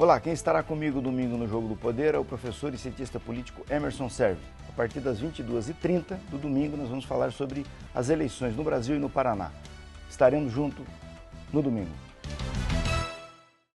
Olá, quem estará comigo domingo no Jogo do Poder é o professor e cientista político Emerson Serve. A partir das 22h30 do domingo, nós vamos falar sobre as eleições no Brasil e no Paraná. Estaremos juntos no domingo.